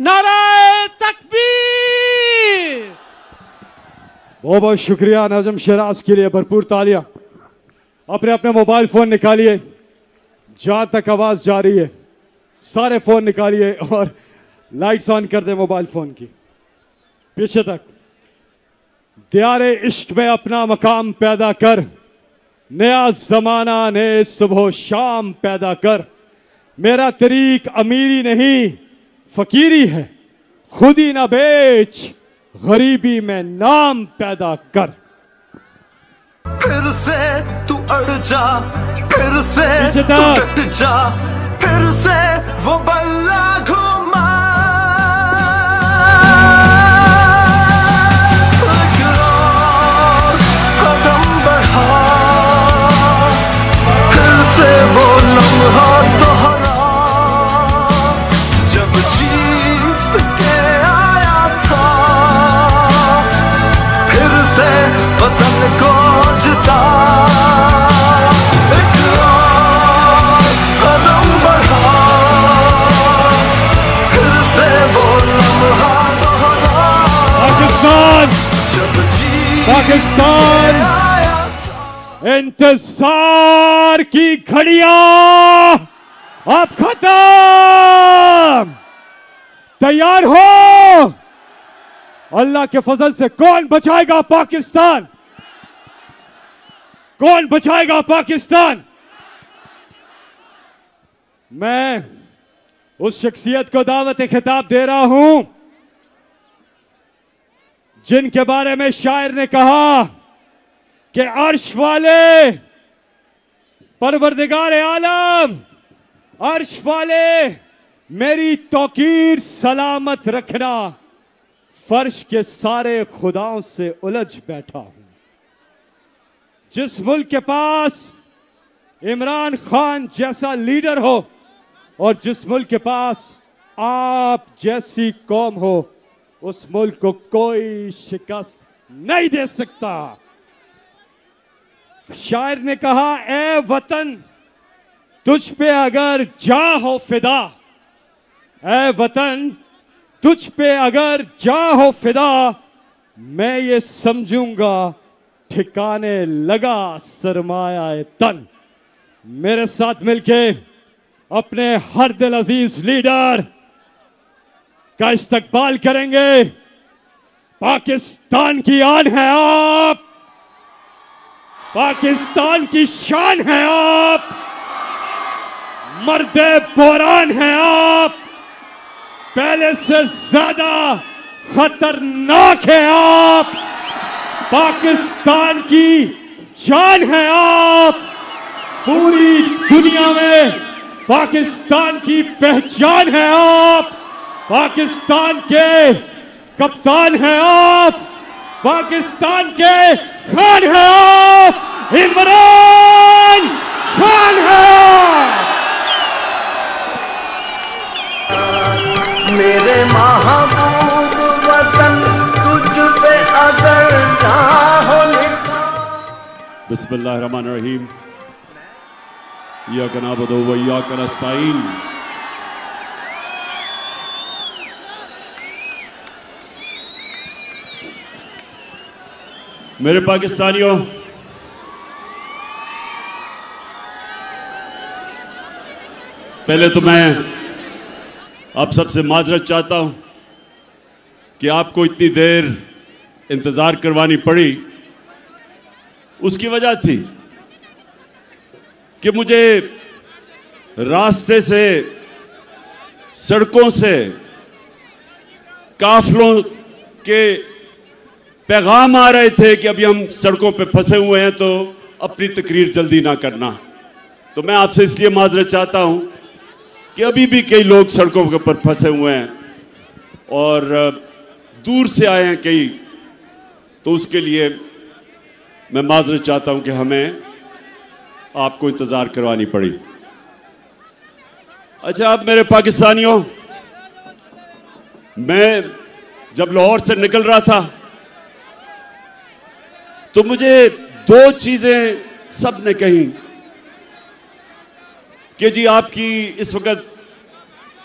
नाराय तकबीर। बहुत बहुत शुक्रिया नजम शराज के लिए भरपूर तालियाँ। अपने अपने मोबाइल फ़ोन निकालिए। जहाँ तक आवाज़ जा रही है, सारे फ़ोन निकालिए और लाइट्स ऑन कर दे मोबाइल फ़ोन की। पीछे तक, दियारे इश्क में अपना मकाम पैदा कर, नया जमाना ने सुबह शाम पैदा कर। मेरा तरीक अमीरी नहीं फकीरी है। खुदी ही ना बेच गरीबी में नाम पैदा कर। फिर से तू अड़ जा फिर से तू जा फिर से वो बल्ला घड़ियाँ आप खत्म! तैयार हो! अल्लाह के फजल से कौन बचाएगा पाकिस्तान? कौन बचाएगा पाकिस्तान? मैं उस शख्सियत को दावत खिताब दे रहा हूँ, जिनके बारे में शायर ने कहा कि अर्श वाले परवरदिगार आलम, अर्श वाले, मेरी तौकीर सलामत रखना, फर्श के सारे खुदाओं से उलझ बैठा हूँ। जिस मुल्क के पास इमरान खान जैसा लीडर हो, और जिस मुल्क के पास आप जैसी कौम हो, उस मुल्क को कोई शिकस्त नहीं दे सकता। शायर ने कहा, ए वतन, तुझ पे अगर जा हो फिदा, ए वतन, तुझ पे अगर जा हो फिदा, मैं ये समझूँगा, ठिकाने लगा सरमाया तन। मेरे साथ मिलके अपने हर दिल अज़ीज़ लीडर का इस्तकबाल करेंगे। पाकिस्तान की आन है आप। पाकिस्तान की शान है आप। मर्द बोरान है आप। पहले से ज़्यादा खतरनाक है आप। पाकिस्तान की जान है आप। पूरी दुनिया में पाकिस्तान की पहचान है आप। पाकिस्तान के कप्तान हैं आप। पाकिस्तान के खान हैं आप। इमरान खान है मेरे महबूब वतन तुझ पे अगर ना हो बिस्मिल्लाहिर्रहमानिर्रहीम। या कनाबदो वैया कनस्ताइन मेरे पाकिस्तानियों पहले तो मैं आप सबसे माजरत चाहता हूँ कि आपको इतनी देर इंतज़ार करवानी पड़ी। उसकी वजह थी कि मुझे रास्ते से, सड़कों से, काफलों के पैगाम आ रहे थे कि अभी हम सड़कों पे फंसे हुए हैं तो अपनी तकरीर जल्दी ना करना। तो मैं आपसे इसलिए माजरत चाहता हूँ कि अभी भी कई लोग सड़कों के ऊपर फंसे हुए हैं और दूर से आए हैं कई तो उसके लिए मैं माजरत चाहता हूँ कि हमें आपको इंतज़ार करवानी पड़ी। अच्छा आप मेरे पाकिस्तानियों, मैं जब लाहौर से निकल रहा था तो मुझे दो चीज़ें सबने कही। कि जी आपकी इस वक्त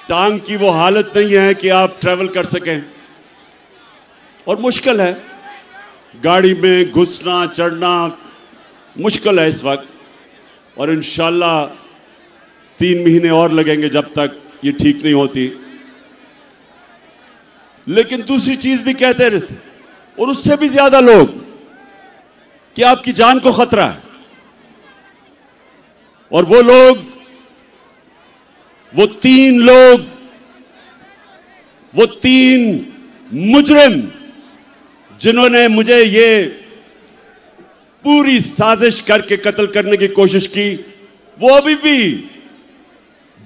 टांग की वो हालत नहीं है कि आप ट्रैवल कर सकें। और मुश्किल है। गाड़ी में घुसना, चढ़ना मुश्किल है इस वक्त। और इंशाल्लाह तीन महीने और लगेंगे जब तक ये ठीक नहीं होती। लेकिन दूसरी चीज़ भी कहते हैं और उससे भी ज़्यादा लोग कि आपकी जान को खतरा है। और वो लोग वो तीन लोग, वो तीन मुजरिम जिन्होंने मुझे ये पूरी साजिश करके कत्ल करने की कोशिश की, वो अभी भी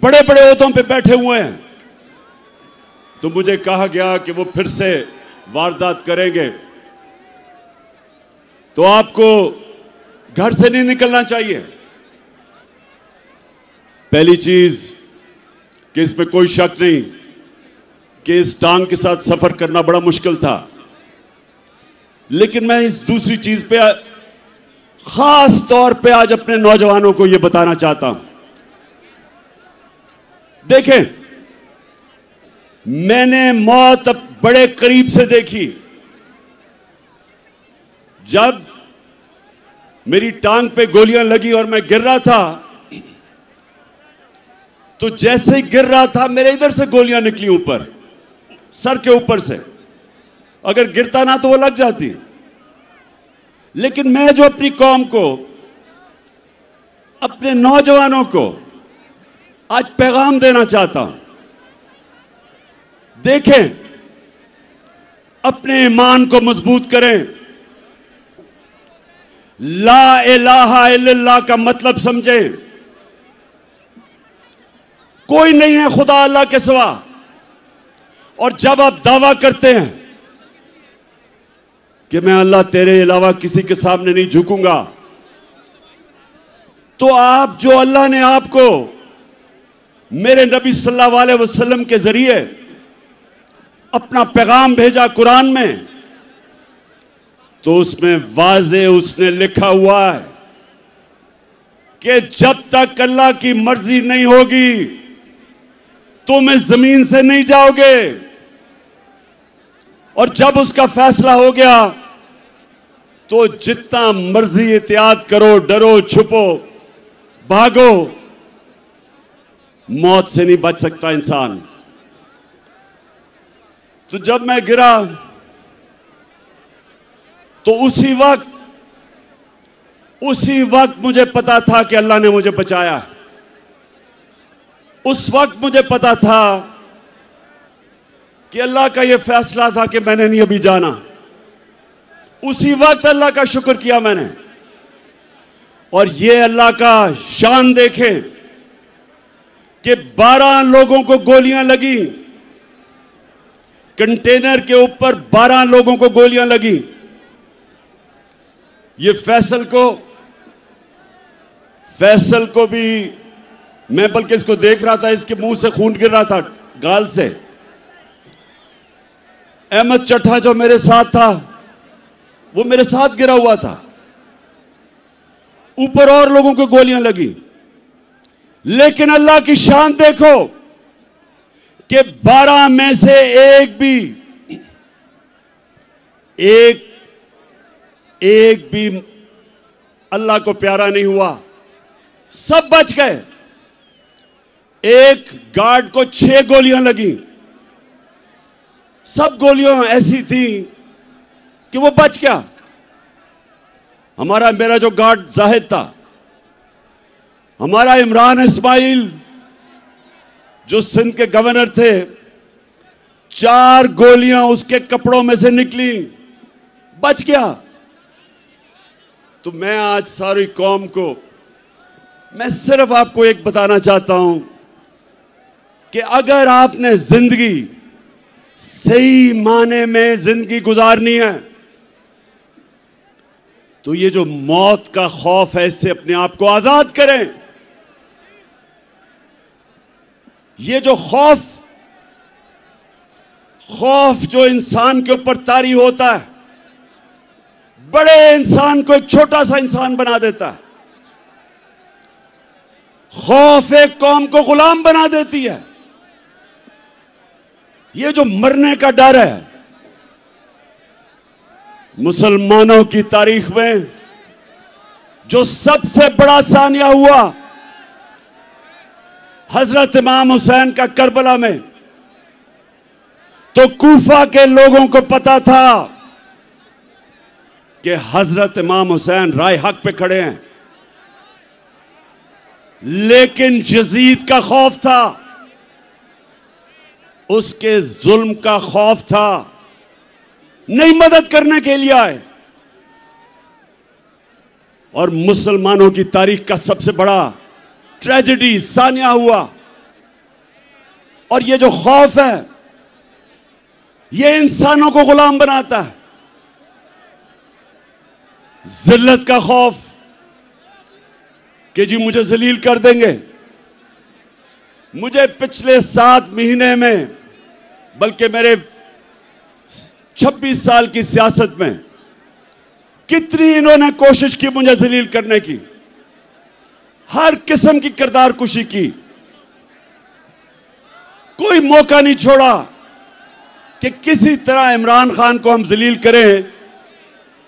बड़े बड़े ओहदों पे बैठे हुए हैं। तो मुझे कहा गया कि वो फिर से वारदात करेंगे। तो आपको घर से नहीं निकलना चाहिए। पहली चीज़ कि इसमें कोई शक नहीं कि इस टांग के साथ सफ़र करना बड़ा मुश्किल था। लेकिन मैं इस दूसरी चीज़ पे, खास तौर पे आज अपने नौजवानों को यह बताना चाहता हूँ। देखें, मैंने मौत अब बड़े करीब से देखी। जब मेरी टांग पे गोलियाँ लगी और मैं गिर रहा था तो जैसे ही गिर रहा था, मेरे इधर से गोलियाँ निकली ऊपर, सर के ऊपर से। अगर गिरता ना तो वो लग जाती। लेकिन मैं जो अपनी कौम को, अपने नौजवानों को आज पैगाम देना चाहता हूँ, देखें, अपने ईमान को मज़बूत करें। ला इलाहा इल्लल्लाह का मतलब समझें। कोई नहीं है खुदा अल्लाह के सिवा। और जब आप दावा करते हैं कि मैं अल्लाह तेरे अलावा किसी के सामने नहीं झुकूँगा तो आप जो अल्लाह ने आपको मेरे नबी सल्लल्लाहु अलैहि वसल्लम के ज़रिए अपना पैगाम भेजा कुरान में तो उसमें वाजे उसने लिखा हुआ है कि जब तक अल्लाह की मर्ज़ी नहीं होगी तुम इस ज़मीन से नहीं जाओगे। और जब उसका फैसला हो गया तो जितना मर्ज़ी एहतियात करो, डरो, छुपो, भागो, मौत से नहीं बच सकता इंसान। तो जब मैं गिरा तो उसी वक्त उसी वक्त मुझे पता था कि अल्लाह ने मुझे बचाया। उस वक्त मुझे पता था कि अल्लाह का यह फैसला था कि मैंने नहीं अभी जाना। उसी वक्त अल्लाह का शुक्र किया मैंने। और ये अल्लाह का शान देखें कि 12 लोगों को गोलियाँ लगी। कंटेनर के ऊपर 12 लोगों को गोलियाँ लगी। ये फैसल को फैसल को भी मैं बल्कि इसको देख रहा था, इसके मुँह से खून गिर रहा था, गाल से। अहमद चट्ठा जो मेरे साथ था, वो मेरे साथ गिरा हुआ था। ऊपर और लोगों को गोलियाँ लगी। लेकिन अल्लाह की शान देखो कि बारह में से एक भी, एक एक भी अल्लाह को प्यारा नहीं हुआ। सब बच गए। एक गार्ड को छह गोलियाँ लगी। सब गोलियाँ ऐसी थी कि वो बच गया। हमारा, मेरा जो गार्ड जाहिद था, हमारा इमरान इस्माइल, जो सिंध के गवर्नर थे, चार गोलियाँ उसके कपड़ों में से निकली, बच गया। तो मैं आज सारी कौम को, मैं सिर्फ़ आपको एक बताना चाहता हूँ कि अगर आपने ज़िंदगी सही माने में ज़िंदगी गुजारनी है तो ये जो मौत का खौफ है, इससे अपने आप को आज़ाद करें। ये जो खौफ खौफ जो इंसान के ऊपर तारी होता है, बड़े इंसान को एक छोटा सा इंसान बना देता है। खौफ एक कौम को गुलाम बना देती है। ये जो मरने का डर है, मुसलमानों की तारीख में जो सबसे बड़ा सानिया हुआ, हज़रत इमाम हुसैन का करबला में तो कूफा के लोगों को पता था कि हज़रत इमाम हुसैन राय हक पे खड़े हैं। लेकिन जजीद का खौफ था उसके जुल्म का खौफ था। नहीं मदद करने के लिए आए। और मुसलमानों की तारीख का सबसे बड़ा ट्रेजेडी सानिया हुआ। और ये जो खौफ है, ये इंसानों को गुलाम बनाता है। जिल्लत का खौफ कि जी मुझे जलील कर देंगे। मुझे पिछले सात महीने में, बल्कि मेरे 26 साल की सियासत में, कितनी इन्होंने कोशिश की मुझे जलील करने की, हर किस्म की किरदार कुशी की, कोई मौका नहीं छोड़ा कि किसी तरह इमरान खान को हम जलील करें,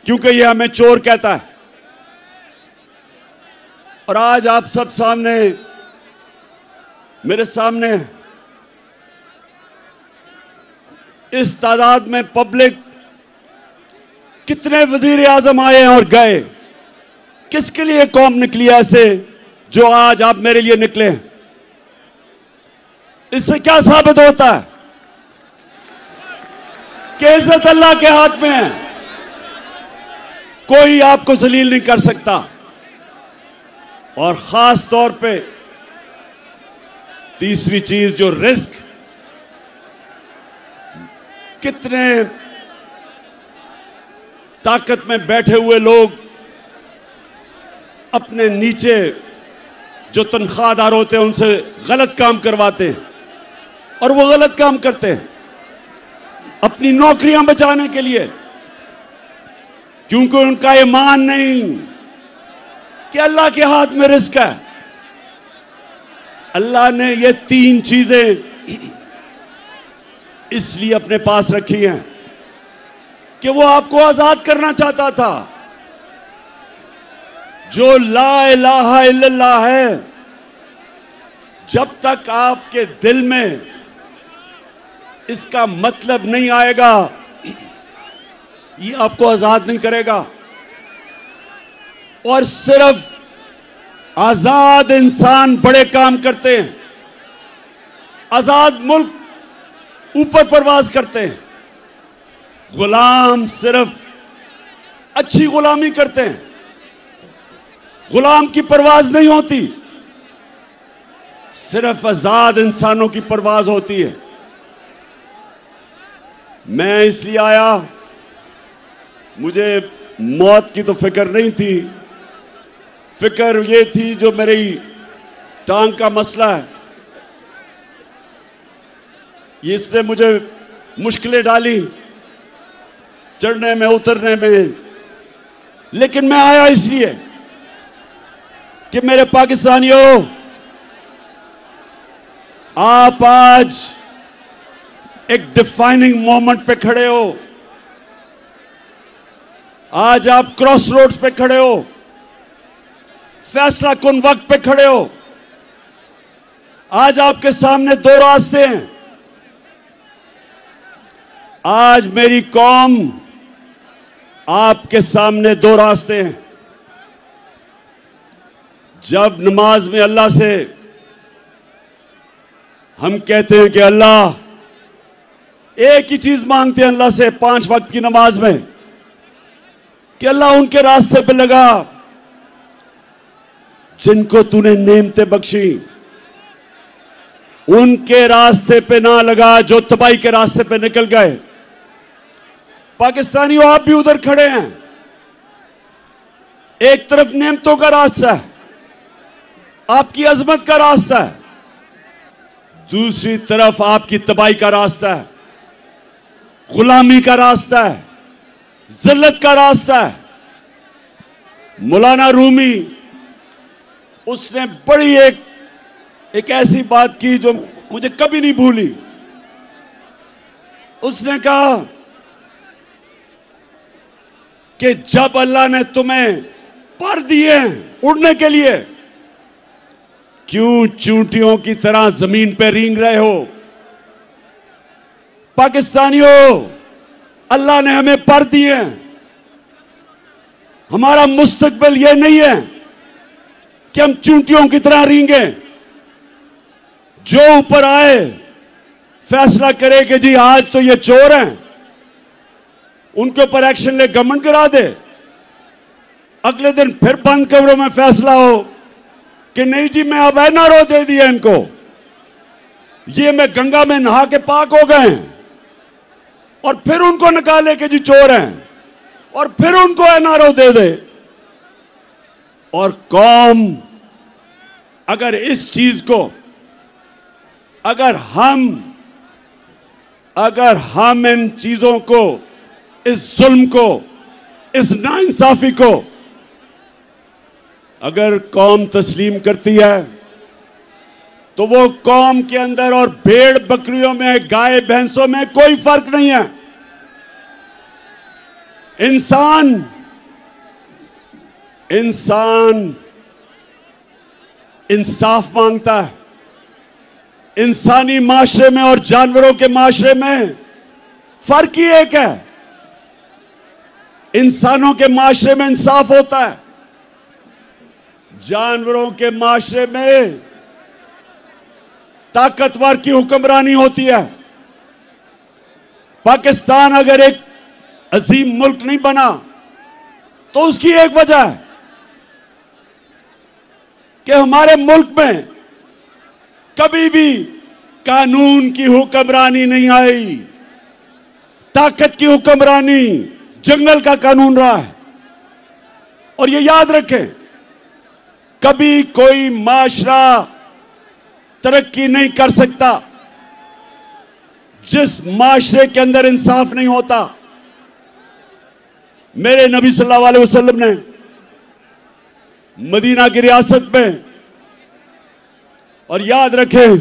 क्योंकि यह हमें चोर कहता है। और आज आप सब सामने मेरे सामने इस तादाद में पब्लिक कितने वज़ीर आज़म आए और गए। किसके लिए कौम निकली ऐसे जो आज आप मेरे लिए निकले इससे क्या साबित होता है? कि इज़्ज़त अल्लाह के हाथ में है। कोई आपको जलील नहीं कर सकता। और खास तौर पे तीसरी चीज़ जो रिस्क, कितने ताकत में बैठे हुए लोग अपने नीचे जो तनख्वाहदार होते हैं, उनसे गलत काम करवाते हैं और वो गलत काम करते हैं अपनी नौकरियाँ बचाने के लिए, क्योंकि उनका ईमान नहीं कि अल्लाह के हाथ में रिस्क है। अल्लाह ने ये तीन चीज़ें इसलिए अपने पास रखी हैं कि वो आपको आज़ाद करना चाहता था। जो ला इलाहा इल्लल्लाह है, जब तक आपके दिल में इसका मतलब नहीं आएगा, ये आपको आज़ाद नहीं करेगा। और सिर्फ़ आज़ाद इंसान बड़े काम करते हैं। आज़ाद मुल्क ऊपर परवाज करते हैं। गुलाम सिर्फ़ अच्छी गुलामी करते हैं। गुलाम की परवाज नहीं होती। सिर्फ़ आज़ाद इंसानों की परवाज होती है। मैं इसलिए आया, मुझे मौत की तो फ़िक्र नहीं थी। फ़िक्र ये थी जो मेरी टांग का मसला है। इसने मुझे मुश्किलें डाली, चढ़ने में, उतरने में। लेकिन मैं आया इसलिए कि मेरे पाकिस्तानियों, आप आज एक डिफाइनिंग मोमेंट पे खड़े हो। आज आप क्रॉस रोड पे खड़े हो। फैसला कौन वक्त पे खड़े हो? आज आपके सामने दो रास्ते हैं। आज मेरी कौम आपके सामने दो रास्ते हैं। जब नमाज़ में अल्लाह से हम कहते हैं कि अल्लाह, एक ही चीज़ मांगते हैं अल्लाह से, पाँच वक्त की नमाज़ में, कि अल्लाह उनके रास्ते पे लगा। जिनको तूने नेमते बख्शी, उनके रास्ते पे ना लगा जो तबाही के रास्ते पे निकल गए। पाकिस्तानियों, आप भी उधर खड़े हैं। एक तरफ़ नेमतों का रास्ता है, आपकी अजमत का रास्ता है। दूसरी तरफ़ आपकी तबाही का रास्ता है, गुलामी का रास्ता है, जिल्लत का रास्ता है। मौलाना रूमी उसने बड़ी एक एक ऐसी बात की जो मुझे कभी नहीं भूली। उसने कहा कि जब अल्लाह ने तुम्हें पर दिए उड़ने के लिए, क्यों चूंटियों की तरह ज़मीन पर रींग रहे हो? पाकिस्तानियों, अल्लाह ने हमें पर दिए। हमारा मुस्तकबिल यह नहीं है कि हम चूंटियों की तरह रींगे। जो ऊपर आए, फैसला करे कि जी आज तो ये चोर हैं। उनके ऊपर एक्शन ले गवर्नमेंट करा दे। अगले दिन फिर बंद कमरों में फैसला हो कि नहीं जी, मैं अब एनआरओ दे दिया इनको। ये मैं गंगा में नहा के पाक हो गए हैं। और फिर उनको निकाले कि जी चोर हैं। और फिर उनको एनआरओ दे दे। और कौम अगर इस चीज़ को, अगर हम अगर हम इन चीज़ों को, इस जुल्म को, इस नाइंसाफी को, अगर कौम तस्लीम करती है तो वो कौम के अंदर और भेड़ बकरियों में, गाय भैंसों में कोई फ़र्क नहीं है। इंसान इंसान इंसाफ माँगता है। इंसानी माशरे में और जानवरों के माशरे में फ़र्क ही एक है। इंसानों के माशरे में इंसाफ होता है। जानवरों के माशरे में ताकतवर की हुक्मरानी होती है। पाकिस्तान अगर एक अजीम मुल्क नहीं बना तो उसकी एक वजह है। कि हमारे मुल्क में कभी भी कानून की हुक्मरानी नहीं आई। ताकत की हुक्मरानी जंगल का कानून रहा है। और ये याद रखें, कभी कोई माशरा तरक्की नहीं कर सकता। जिस माशरे के अंदर इंसाफ नहीं होता, मेरे नबी सल्लल्लाहु अलैहि वसल्लम ने मदीना की रियासत में। और याद रखें,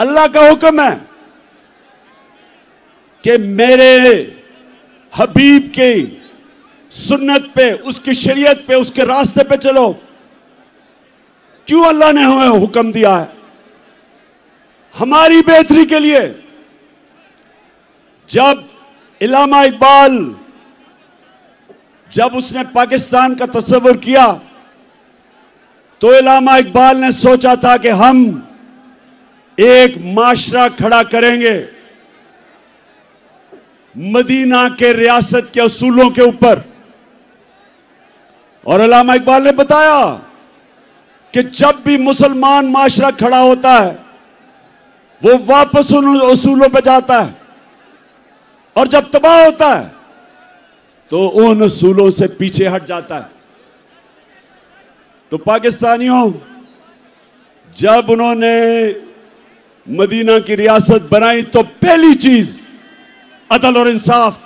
अल्लाह का हुक्म है कि मेरे हबीब के सुन्नत पे, उसकी शरीयत पे, उसके रास्ते पे चलो। क्यों अल्लाह ने हमें हुक्म दिया है? हमारी बेहतरी के लिए। जब इलामा इकबाल, जब उसने पाकिस्तान का तस्वर किया तो इलामा इकबाल ने सोचा था कि हम एक माशरा खड़ा करेंगे। मदीना के रियासत के असूलों के ऊपर। और अलामा इकबाल ने बताया कि जब भी मुसलमान माशरा खड़ा होता है, वो वापस उन असूलों पर जाता है। और जब तबाह होता है तो उन असूलों से पीछे हट जाता है। तो पाकिस्तानियों, जब उन्होंने मदीना की रियासत बनाई तो पहली चीज़, अदल और इंसाफ,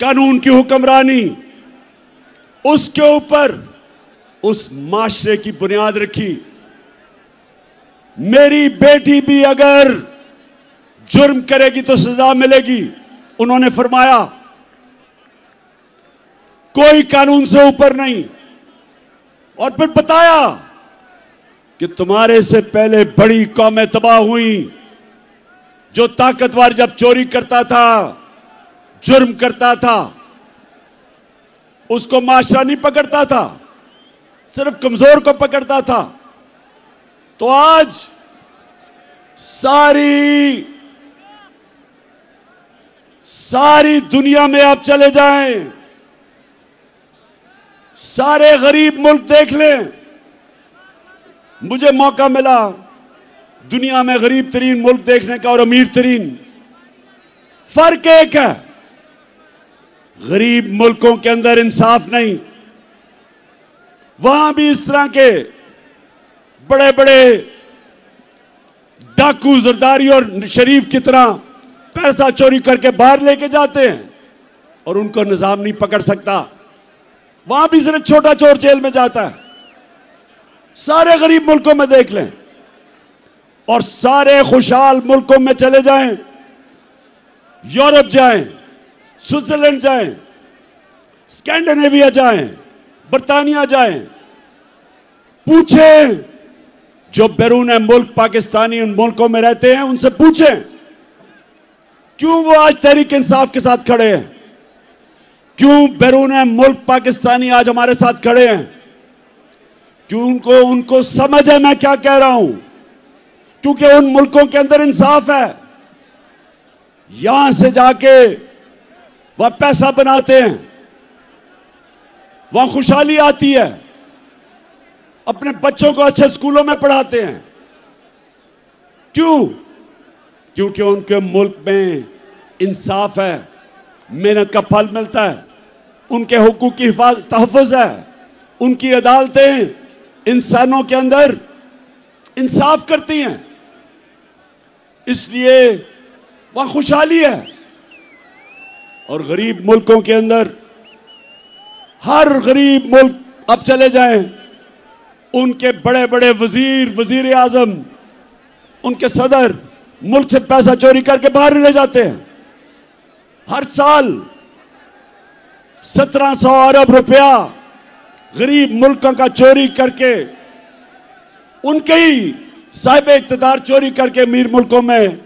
कानून की हुक्मरानी, उसके ऊपर उस माशरे की बुनियाद रखी। मेरी बेटी भी अगर जुर्म करेगी तो सजा मिलेगी, उन्होंने फरमाया, कोई कानून से ऊपर नहीं। और फिर बताया कि तुम्हारे से पहले बड़ी कौमें तबाह हुई, जो ताकतवर जब चोरी करता था, जुर्म करता था, उसको माशरा नहीं पकड़ता था, सिर्फ़ कमज़ोर को पकड़ता था। तो आज सारी सारी दुनिया में आप चले जाएँ। सारे गरीब मुल्क देख लें। मुझे मौका मिला दुनिया में गरीब तरीन मुल्क देखने का और अमीर तरीन। फ़र्क एक है, गरीब मुल्कों के अंदर इंसाफ नहीं। वहाँ भी इस तरह के बड़े बड़े डाकू, जरदारी और शरीफ की तरह पैसा चोरी करके बाहर लेके जाते हैं और उनको निज़ाम नहीं पकड़ सकता। वहाँ भी सिर्फ़ छोटा चोर जेल में जाता है। सारे गरीब मुल्कों में देख लें। और सारे खुशहाल मुल्कों में चले जाएँ। यूरोप जाएँ, स्विट्जरलैंड जाएँ, स्कैंडिनेविया जाएँ, बर्तानिया जाएँ। पूछें, जो बैरून मुल्क, पाकिस्तानी उन मुल्कों में रहते हैं, उनसे पूछें, क्यों वो आज तहरीक इंसाफ के साथ खड़े हैं? क्यों बैरून मुल्क पाकिस्तानी आज हमारे साथ खड़े हैं? क्यों उनको उनको समझ है मैं क्या कह रहा हूँ? क्योंकि उन मुल्कों के अंदर इंसाफ है। यहाँ से जाके वह पैसा बनाते हैं। वहाँ खुशहाली आती है। अपने बच्चों को अच्छे स्कूलों में पढ़ाते हैं। क्यों? क्योंकि उनके मुल्क में इंसाफ है। मेहनत का फल मिलता है। उनके हुकूक की हिफाजत तहफ़ है। उनकी अदालतें इंसानों के अंदर इंसाफ करती हैं। इसलिए वहाँ खुशहाली है। और गरीब मुल्कों के अंदर हर गरीब मुल्क अब चले जाएँ। उनके बड़े बड़े वज़ीर वज़ीर आज़म उनके सदर मुल्क से पैसा चोरी करके बाहर ले जाते हैं। हर साल 1700 अरब रुपया गरीब मुल्कों का चोरी करके, उनके ही साहिब इकतदार चोरी करके अमीर मुल्कों में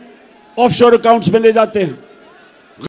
ऑफशोर अकाउंट्स में ले जाते हैं।